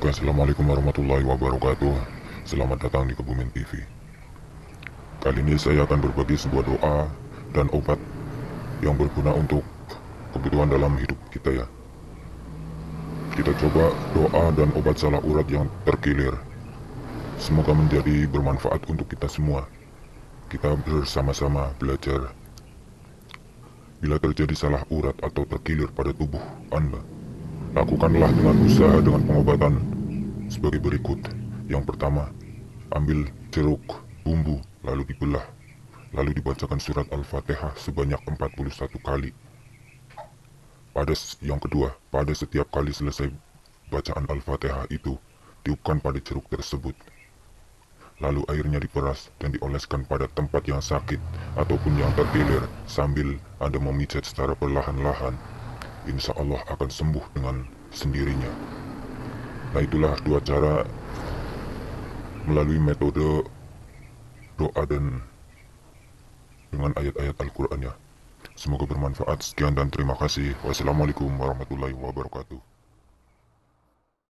Oke, Assalamualaikum warahmatullahi wabarakatuh. Selamat datang di Kebumen TV. Kali ini saya akan berbagi sebuah doa dan obat yang berguna untuk kebutuhan dalam hidup kita ya. Kita coba doa dan obat salah urat yang terkilir. Semoga menjadi bermanfaat untuk kita semua. Kita bersama-sama belajar. Bila terjadi salah urat atau terkilir pada tubuh Anda, Lakukanlah dengan usaha dengan pengobatan sebagai berikut. Yang pertama, ambil jeruk, bumbu, lalu dibelah. Lalu dibacakan surat Al-Fatihah sebanyak 41 kali. Pada yang kedua, pada setiap kali selesai bacaan Al-Fatihah itu, tiupkan pada jeruk tersebut. Lalu airnya diperas dan dioleskan pada tempat yang sakit ataupun yang terkilir sambil Anda memijat secara perlahan-lahan insya Allah akan sembuh dengan sendirinya. Nah itulah dua cara melalui metode doa dan dengan ayat-ayat Al-Quran ya. Semoga bermanfaat. Sekian dan terima kasih. Wassalamualaikum warahmatullahi wabarakatuh.